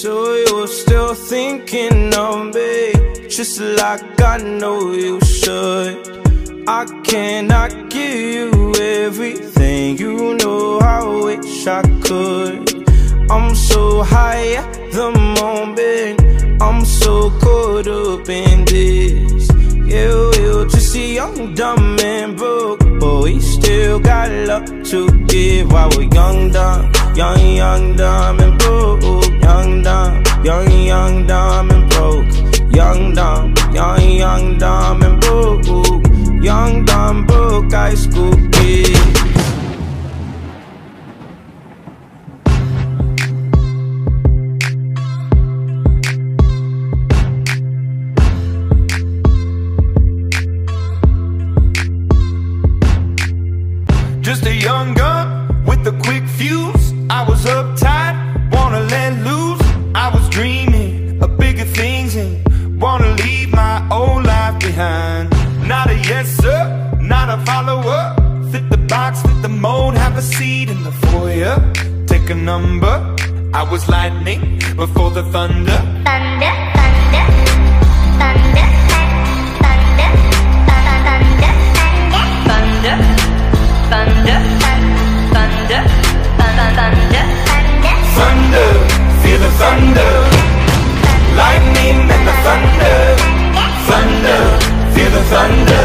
So you're still thinking of me, just like I know you should. I cannot give you everything, you know I wish I could. I'm so high at the moment, I'm so caught up in this. Yeah, we're just young, dumb, and broke, but we still got love to give while we're young, dumb, young, young, dumb, and broke. Young, dumb, young, young, dumb, and broke. Young, dumb, young, young, dumb, and broke. Young, dumb, broke high school kid. Just a young gun with a quick fuse. I was uptight, sir, not a follower. Fit the box, fit the mold, have a seat in the foyer. Take a number. I was lightning before the thunder. thunder, thunder, thunder, thunder, thunder, thunder, thunder, thunder, thunder, thunder, Thunder, feel the thunder. Lightning and the thunder. Thunder, feel the thunder.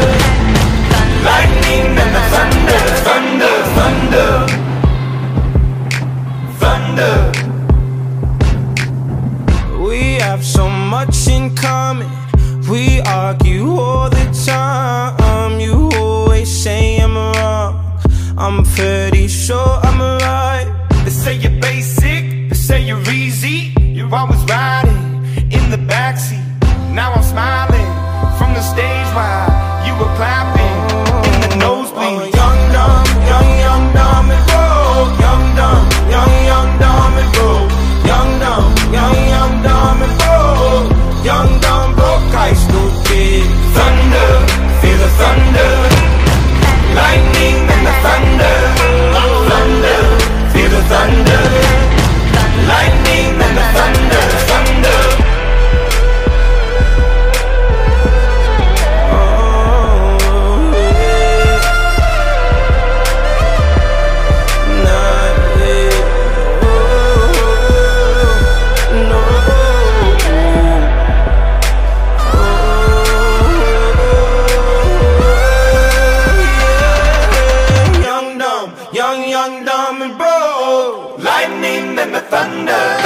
We have so much in common. We argue all the time. You always say I'm wrong. I'm pretty sure I'm right. They say you're basic, they say you're easy. You're always riding in the backseat. Now I'm smiling from the stage while you were clapping. young, young, dumb and broke. Lightning and the thunder.